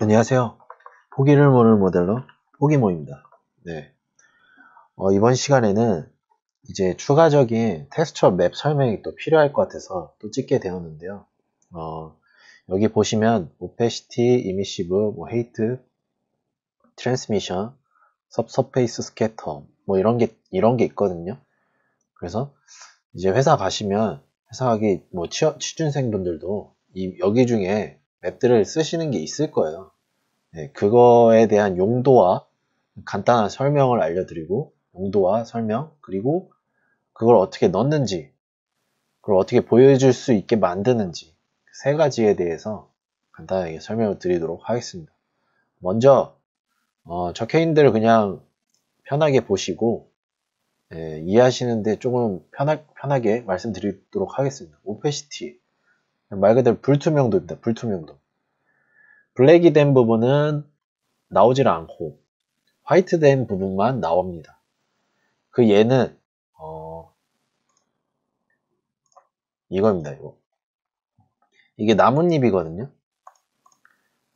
안녕하세요. 포기를 모를 모델로 포기모입니다. 네. 어, 이번 시간에는 이제 추가적인 텍스처 맵 설명이 또 필요할 것 같아서 또 찍게 되었는데요. 어, 여기 보시면 opacity, emissive, 뭐 height, transmission, subsurface scatter 뭐 이런 게 이런 게 있거든요. 그래서 이제 회사 가시면 회사 가기 뭐 취, 취준생 분들도 이 여기 중에 맵들을 쓰시는 게 있을 거예요. 네, 그거에 대한 용도와 간단한 설명을 알려드리고 용도와 설명 그리고 그걸 어떻게 넣는지 그걸 어떻게 보여줄 수 있게 만드는지 세 가지에 대해서 간단하게 설명을 드리도록 하겠습니다. 먼저 어, 적혀있는 대로 그냥 편하게 보시고 예, 이해하시는데 조금 편하, 편하게 말씀드리도록 하겠습니다. 오페시티 말 그대로 불투명도입니다. 불투명도 블랙이 된 부분은 나오질 않고 화이트 된 부분만 나옵니다. 그 얘는 어, 이겁니다. 이거 이게 나뭇잎이거든요.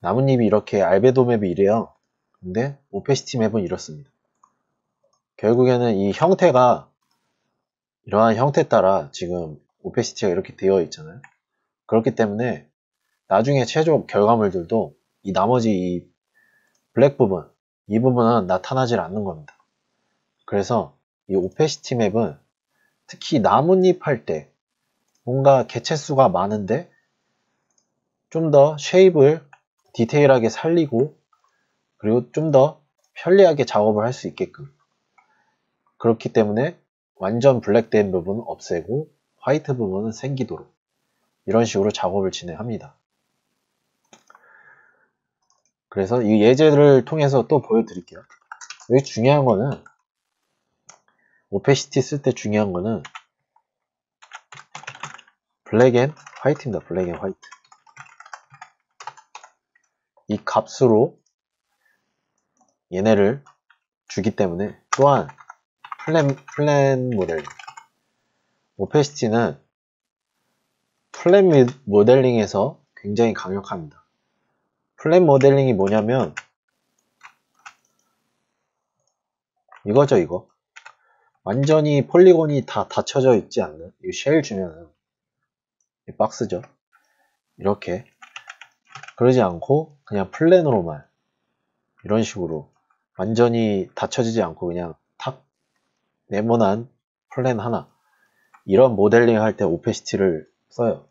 나뭇잎이 이렇게 albedo map이 이래요. 근데 opacity map은 이렇습니다. 결국에는 이 형태가 이러한 형태 따라 지금 opacity가 이렇게 되어 있잖아요. 그렇기 때문에 나중에 최종 결과물들도 이 나머지 이 블랙 부분, 이 부분은 나타나질 않는 겁니다. 그래서 이 opacity map은 특히 나뭇잎 할 때 뭔가 개체수가 많은데 좀 더 shape을 디테일하게 살리고 그리고 좀 더 편리하게 작업을 할 수 있게끔 그렇기 때문에 완전 블랙된 부분은 없애고 화이트 부분은 생기도록 이런 식으로 작업을 진행합니다. 그래서 이 예제를 통해서 또 보여드릴게요. 여기 중요한 거는 opacity 쓸 때 중요한 거는 black and white입니다. black and white. 이 값으로 얘네를 주기 때문에 또한 plane, plane 모델 opacity는 plane 모델링에서 굉장히 강력합니다. plane 모델링이 뭐냐면 이거죠 이거. 완전히 polygon이 다 닫혀져 있지 않는 이 shell 주면은 이 박스죠. 이렇게. 그러지 않고 그냥 plane으로만 이런 식으로 완전히 닫혀지지 않고 그냥 네모난 plane 하나. 이런 모델링 할 때 opacity를 써요.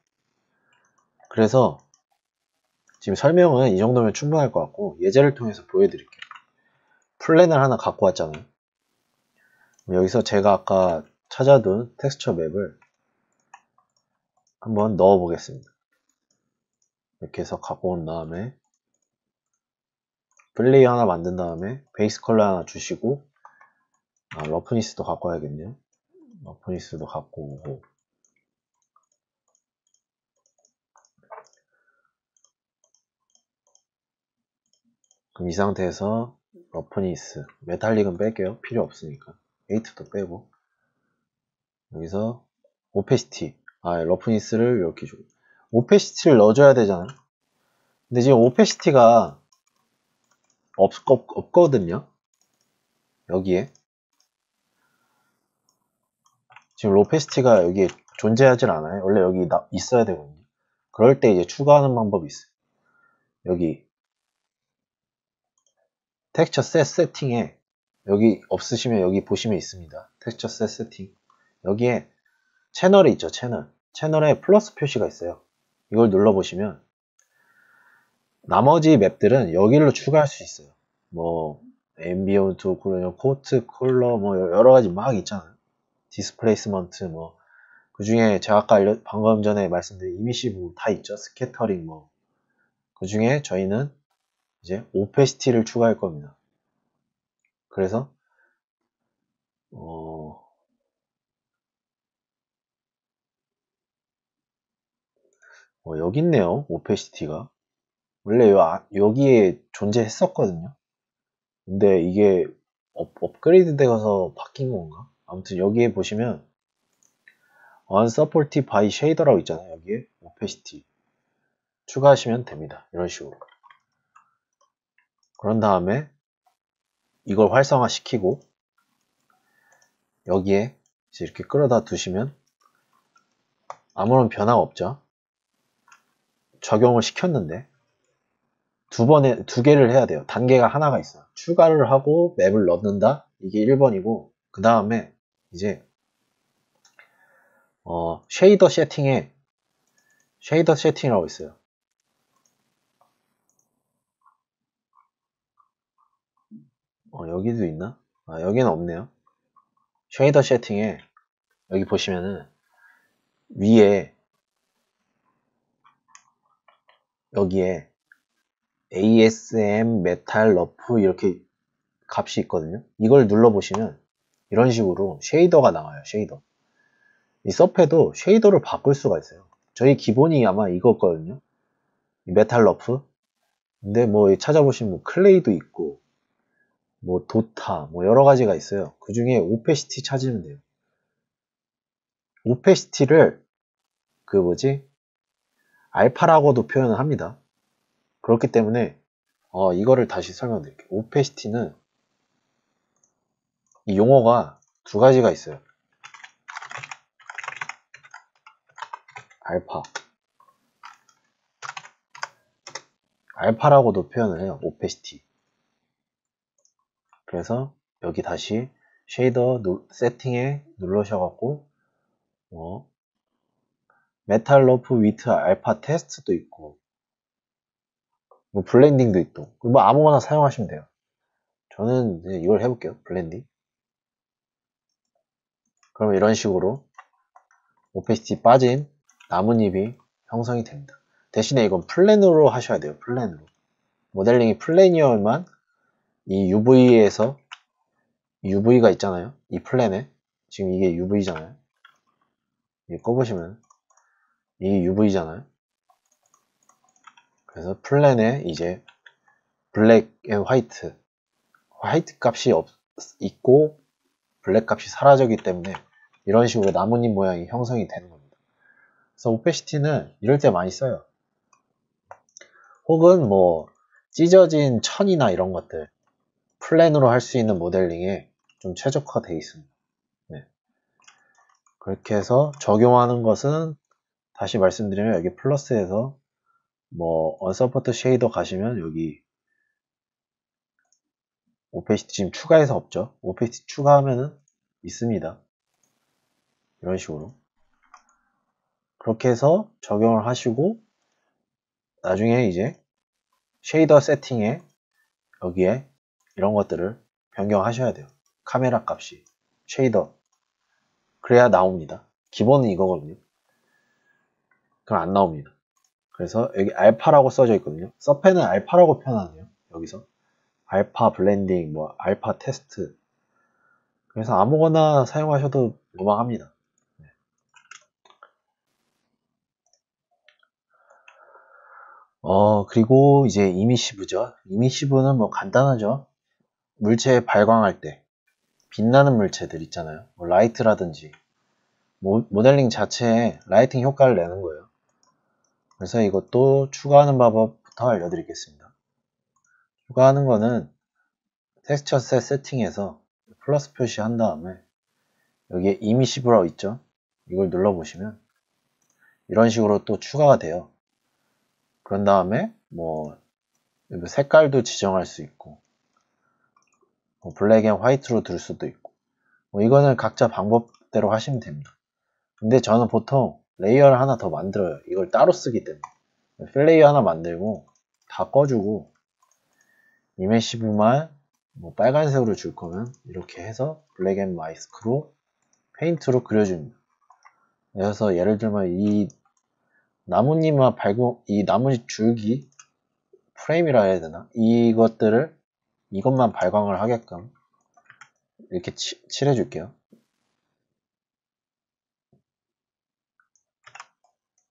그래서 지금 설명은 이 정도면 충분할 것 같고 예제를 통해서 보여드릴게요. plane을 하나 갖고 왔잖아요. 여기서 제가 아까 찾아둔 텍스처 맵을 한번 넣어 보겠습니다. 이렇게 해서 갖고 온 다음에 fill layer 하나 만든 다음에 base color 하나 주시고 아, roughness도 갖고 와야겠네요. roughness도 갖고 오고 그럼 이 상태에서 roughness metallic은 뺄게요. 필요 없으니까 height도 빼고 여기서 opacity 아 roughness를 이렇게 주고 opacity를 넣어줘야 되잖아요. 근데 지금 opacity가 없, 없, 없거든요. 여기에 지금 opacity가 여기 존재하질 않아요. 원래 여기 나, 있어야 되거든요. 그럴 때 이제 추가하는 방법이 있어요. 여기 텍스처 셋 세팅에 여기 없으시면 여기 보시면 있습니다. 텍스처 셋 세팅 여기에 채널이 있죠. 채널 채널에 플러스 표시가 있어요. 이걸 눌러보시면 나머지 map들은 여기로 추가할 수 있어요. 뭐 ambient, coat, color 뭐 여러 가지 막 있잖아요. displacement 뭐 그 중에 제가 아까 알려, 방금 전에 말씀드린 emissive 다 있죠. scattering 뭐. 그 중에 저희는 이제 opacity를 추가할 겁니다. 그래서 어, 어 여기 있네요. opacity가. 원래 요, 아, 여기에 존재했었거든요. 근데 이게 업, 업그레이드 되어서 바뀐 건가? 아무튼 여기에 보시면 unsupported by shader라고 있잖아요. 여기에 opacity 추가하시면 됩니다. 이런 식으로. 그런 다음에 이걸 활성화 시키고 여기에 이렇게 끌어다 두시면 아무런 변화가 없죠. 적용을 시켰는데 두 번에 두 개를 해야 돼요. 단계가 하나가 있어요. 추가를 하고 맵을 넣는다. 이게 1번이고 그 다음에 이제 어, shader 세팅에 shader 세팅이라고 있어요. 어, 여기도 있나? 아, 여기는 없네요. shader 세팅에 여기 보시면은 위에 여기에 ASM, metal, rough 이렇게 값이 있거든요. 이걸 눌러보시면 이런 식으로 shader가 나와요. shader. 이 서페도 shader를 바꿀 수가 있어요. 저희 기본이 아마 이거거든요. metal rough. 근데 뭐 찾아보시면 뭐 clay도 있고 뭐 Dota 뭐 여러 가지가 있어요. 그 중에 opacity 찾으면 돼요. opacity를 그 뭐지 알파라고도 표현을 합니다. 그렇기 때문에 어, 이거를 다시 설명드릴게요. opacity는 이 용어가 두 가지가 있어요. 알파. 알파라고도 표현을 해요. opacity. 그래서 여기 다시 shader 세팅에 눌러셔갖고 뭐 metal rough with alpha test도 있고 뭐 blending도 있고 뭐 아무거나 사용하시면 돼요. 저는 이걸 해볼게요. blending. 그럼 이런 식으로 opacity 빠진 나뭇잎이 형성이 됩니다. 대신에 이건 plane으로 하셔야 돼요. plane으로. 모델링이 plane이어만 이 UV에서 UV가 있잖아요. 이 plane에 지금 이게 UV잖아요. 이 꺼보시면 이게 UV잖아요. 그래서 plane에 이제 black and white white 값이 없, 있고 black 값이 사라졌기 때문에 이런 식으로 나뭇잎 모양이 형성이 되는 겁니다. 그래서 opacity는 이럴 때 많이 써요. 혹은 뭐 찢어진 천이나 이런 것들 plane으로 할 수 있는 모델링에 좀 최적화되어 있습니다. 네. 그렇게 해서 적용하는 것은 다시 말씀드리면 여기 플러스에서 뭐 unsupported shader 가시면 여기 opacity 지금 추가해서 없죠. opacity 추가하면은 있습니다. 이런 식으로 그렇게 해서 적용을 하시고 나중에 이제 shader 세팅에 여기에 이런 것들을 변경하셔야 돼요. 카메라 값이 shader 그래야 나옵니다. 기본은 이거거든요. 그럼 안 나옵니다. 그래서 여기 알파라고 써져 있거든요. 서펜은 알파라고 표현하네요. 여기서 alpha blending, 뭐 alpha test. 그래서 아무거나 사용하셔도 무방합니다. 네. 어 그리고 이제 emissive죠. emissive는 뭐 간단하죠. 물체 발광할 때 빛나는 물체들 있잖아요. 뭐 라이트라든지 모, 모델링 자체에 lighting 효과를 내는 거예요. 그래서 이것도 추가하는 방법부터 알려드리겠습니다. 추가하는 거는 텍스처 셋 세팅에서 플러스 표시한 다음에 여기에 emissive라고 있죠? 이걸 눌러보시면 이런 식으로 또 추가가 돼요. 그런 다음에 뭐 색깔도 지정할 수 있고 뭐 black and white로 둘 수도 있고 뭐 이거는 각자 방법대로 하시면 됩니다. 근데 저는 보통 layer를 하나 더 만들어요. 이걸 따로 쓰기 때문에 fill layer 하나 만들고 다 꺼주고 emissive만 뭐 빨간색으로 줄 거면 이렇게 해서 black and mask로 페인트로 그려줍니다. 그래서 예를 들면 이 나뭇잎만 발굴 이 나뭇잎 줄기 프레임이라 해야 되나 이것들을 이것만 발광을 하게끔 이렇게 치, 칠해 줄게요.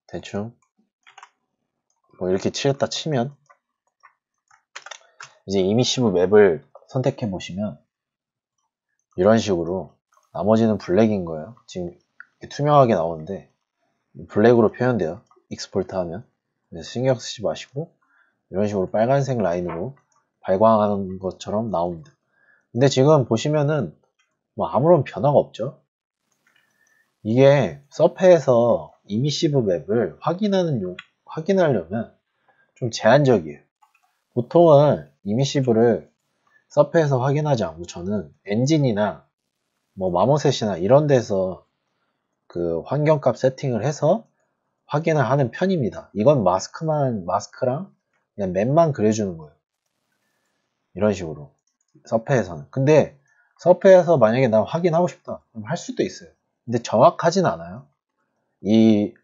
대충. 뭐 이렇게 칠했다 치면 이제 이미시브 맵을 선택해 보시면 이런 식으로 나머지는 블랙인 거예요. 지금 투명하게 나오는데 블랙으로 표현돼요. export 하면. 신경 쓰지 마시고 이런 식으로 빨간색 라인으로 발광하는 것처럼 나옵니다. 근데 지금 보시면은 뭐 아무런 변화가 없죠. 이게 서페에서 emissive map을 확인하는 용, 확인하려면 좀 제한적이에요. 보통은 emissive를 서페에서 확인하지 않고 저는 엔진이나 뭐 마모셋이나 이런 데서 그 환경값 세팅을 해서 확인을 하는 편입니다. 이건 마스크만, 마스크랑 그냥 맵만 그려주는 거예요. 이런 식으로. 서페에서는. 근데 서페에서 만약에 난 확인하고 싶다. 그럼 할 수도 있어요. 근데 정확하진 않아요. 이,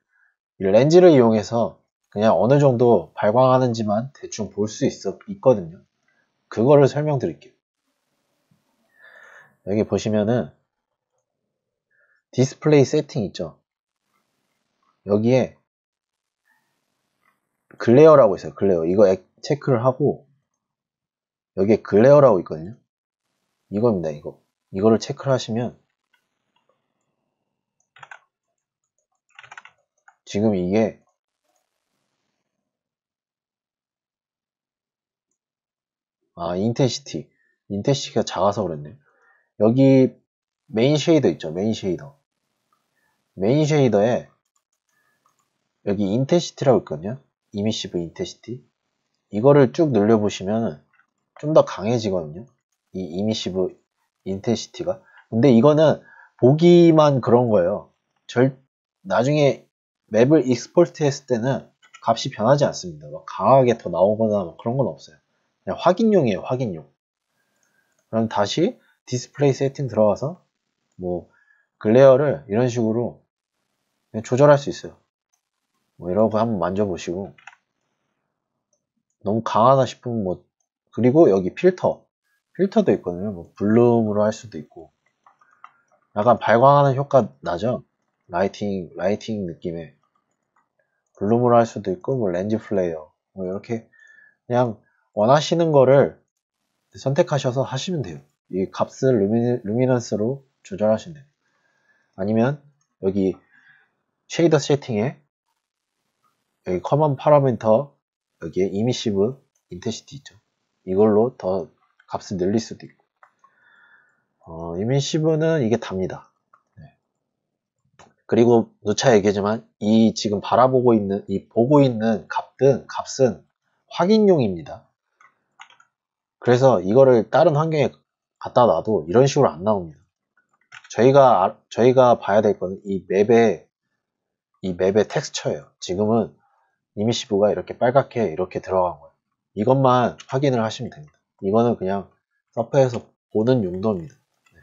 이 렌즈를 이용해서 그냥 어느 정도 발광하는지만 대충 볼 수 있거든요. 그거를 설명드릴게요. 여기 보시면은 display setting 있죠. 여기에 glare라고 있어요. glare. 이거 체크를 하고 여기에 glare라고 있거든요. 이겁니다. 이거. 이거를 체크를 하시면 지금 이게 아 intensity intensity가 작아서 그랬네 여기 main shader 있죠 main shader main shader에 여기 intensity라고 있거든요 emissive intensity 이거를 쭉 늘려보시면 좀 더 강해지거든요. 이 emissive intensity가. 근데 이거는 보기만 그런 거예요. 절 나중에 map을 export 했을 때는 값이 변하지 않습니다. 막 강하게 더 나오거나 그런 건 없어요. 그냥 확인용이에요 확인용. 그럼 다시 display setting 들어가서 뭐 glare를 이런 식으로 조절할 수 있어요. 뭐 이러고 한번 만져보시고. 너무 강하다 싶으면 뭐 그리고 여기 필터. 필터도 있거든요. 뭐 bloom으로 할 수도 있고. 약간 발광하는 효과 나죠? lighting lighting 느낌의 bloom으로 할 수도 있고 뭐 lens flare. 뭐 이렇게 그냥 원하시는 거를 선택하셔서 하시면 돼요. 이 값을 lumi, luminance로 조절하시면 돼요. 아니면 여기 shader setting에 여기 common parameter 여기에 emissive intensity 있죠. 이걸로 더 값을 늘릴 수도 있고 어, 이미시브는 이게 답니다. 네. 그리고 누차 얘기하지만 이 지금 바라보고 있는 이 보고 있는 값은 값은 확인용입니다. 그래서 이거를 다른 환경에 갖다 놔도 이런 식으로 안 나옵니다. 저희가 저희가 봐야 될 거는 이 맵의 이 맵의 텍스처예요. 지금은 이미시브가 이렇게 빨갛게 이렇게 들어간 거예요. 이것만 확인을 하시면 됩니다. 이거는 그냥 서페에서 보는 용도입니다. 네.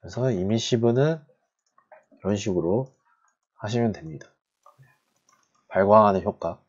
그래서 이미시브는 이런 식으로 하시면 됩니다. 발광하는 효과